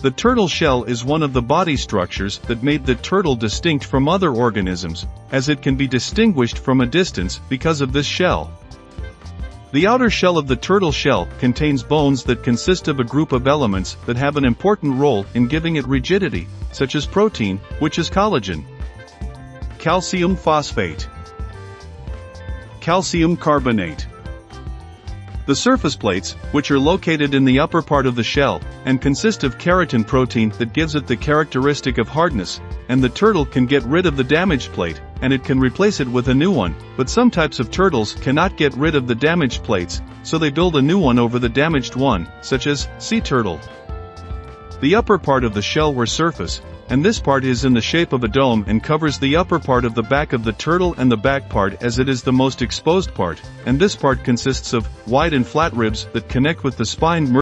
The turtle shell is one of the body structures that made the turtle distinct from other organisms, as it can be distinguished from a distance because of this shell. The outer shell of the turtle shell contains bones that consist of a group of elements that have an important role in giving it rigidity, such as protein, which is collagen. Calcium phosphate. Calcium carbonate. The surface plates, which are located in the upper part of the shell, and consist of keratin protein that gives it the characteristic of hardness, and the turtle can get rid of the damaged plate, and it can replace it with a new one, but some types of turtles cannot get rid of the damaged plates, so they build a new one over the damaged one, such as sea turtle. The upper part of the shell or surface, and this part is in the shape of a dome and covers the upper part of the back of the turtle and the back part as it is the most exposed part, and this part consists of wide and flat ribs that connect with the spine